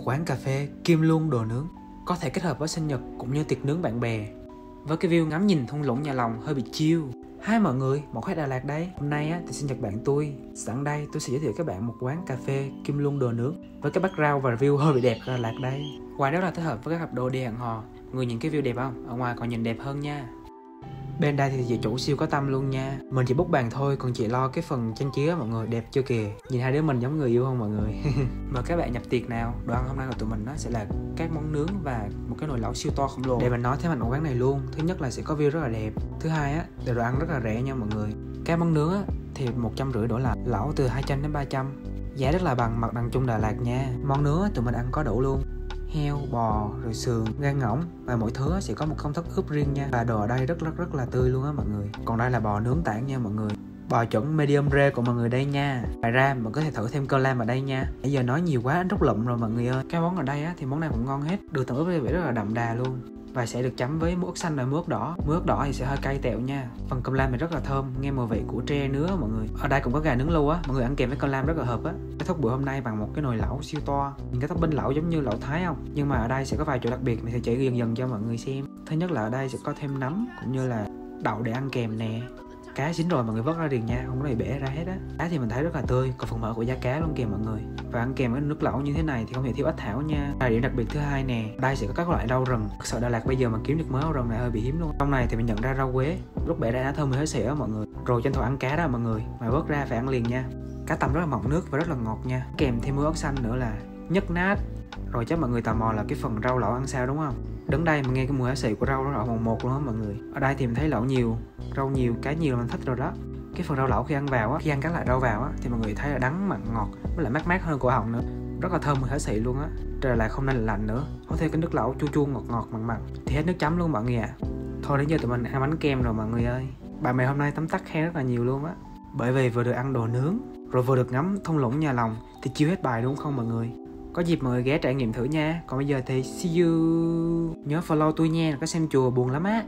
một quán cà phê kim luôn đồ nướng có thể kết hợp với sinh nhật cũng như tiệc nướng bạn bè. Với cái view ngắm nhìn thung lũng nhà lòng hơi bị chill. Hai mọi người, một khách Đà Lạt đây. Hôm nay á, thì sinh nhật bạn tôi. Sẵn đây tôi sẽ giới thiệu các bạn một quán cà phê Kim Luân Đồ Nướng Với cái background và view hơi bị đẹp Đà Lạt đây. Quán rất là thích hợp với các cặp đôi đi hẹn hò. Người nhìn cái view đẹp không? Ở ngoài còn nhìn đẹp hơn nha. Bên đây thì chị chủ siêu có tâm luôn nha. Mình chỉ bút bàn thôi, Còn chị lo cái phần trang trí á mọi người, Đẹp chưa kìa? Nhìn hai đứa mình giống người yêu không mọi người. Mời các bạn nhập tiệc nào. Đồ ăn hôm nay của tụi mình nó sẽ là các món nướng và một cái nồi lẩu siêu to khổng lồ. Để mình nói thêm mạnh của quán này luôn, Thứ nhất là sẽ có view rất là đẹp. Thứ hai á, là đồ ăn rất là rẻ nha mọi người. Các món nướng á, thì một trăm rưỡi đổ lại Lẩu từ 200 đến 300 Giá rất là bằng mặt bằng chung Đà Lạt nha. Món nướng tụi mình ăn có đủ luôn heo, bò, rồi sườn, gan ngỗng. Và mỗi thứ sẽ có một công thức ướp riêng nha. Và đồ ở đây rất rất rất là tươi luôn á mọi người. Còn đây là bò nướng tảng nha mọi người. Bò chuẩn medium rare của mọi người đây nha. Ngoài ra mình có thể thử thêm cơ lam ở đây nha. Bây giờ nói nhiều quá anh rút lụm rồi mọi người ơi. Cái món ở đây á thì món này cũng ngon hết. Được tẩm ướp vị rất là đậm đà luôn và sẽ được chấm với muối xanh và muối đỏ. Muối đỏ thì sẽ hơi cay tẹo nha. Phần cơm lam này rất là thơm, nghe mùi vị của tre nứa mọi người. Ở đây cũng có gà nướng lâu á, mọi người ăn kèm với cơm lam rất là hợp á. Kết thúc bữa hôm nay bằng một cái nồi lẩu siêu to. Nhìn cái topping lẩu giống như lẩu thái không? Nhưng mà ở đây sẽ có vài chỗ đặc biệt mình sẽ chỉ dần dần cho mọi người xem. Thứ nhất là ở đây sẽ có thêm nấm, cũng như là đậu để ăn kèm nè cá chín rồi mọi người vớt ra liền nha, không có này bể ra hết á. Cá thì mình thấy rất là tươi, còn phần mỡ của da cá luôn kìa mọi người. Và ăn kèm với nước lẩu như thế này thì không thể thiếu ếch thảo nha. Và điểm đặc biệt thứ hai nè, đây sẽ có các loại rau rừng. Thật sự Đà Lạt bây giờ mà kiếm được mớ rau rừng này hơi bị hiếm luôn. Trong này thì mình nhận ra rau quế, lúc bể ra đã thơm hơi xỉa mọi người. Rồi tranh thủ ăn cá đó mọi người, mà vớt ra phải ăn liền nha. Cá tầm rất là mọng nước và rất là ngọt nha. Kèm thêm muối ớt xanh nữa là nhất nát. Rồi chắc mọi người tò mò là cái phần rau lẩu ăn sao đúng không? Đứng đây mà nghe cái mùi há xị của rau nó rõ một một luôn á mọi người. Ở đây thì mình thấy lẩu nhiều, rau nhiều, cá nhiều là mình thích rồi đó. Cái phần rau lẩu khi ăn vào á, khi ăn các loại rau vào á, thì mọi người thấy là đắng mặn ngọt với lại mát mát hơn cổ họng nữa. Rất là thơm mùi há xị luôn á. Trời lại không nên là lạnh nữa. Có thêm cái nước lẩu chua chua ngọt ngọt mặn mặn. Thì hết nước chấm luôn mọi người ạ. À. thôi đến giờ tụi mình ăn bánh kem rồi mọi người ơi. Bà mẹ hôm nay tắm tắt khen rất là nhiều luôn á. Bởi vì vừa được ăn đồ nướng, rồi vừa được ngắm thung lũng nhà lòng thì chiêu hết bài đúng không mọi người? Có dịp mời ghé trải nghiệm thử nha. Còn bây giờ thì see you. Nhớ follow tôi nha, có xem chùa buồn lắm á.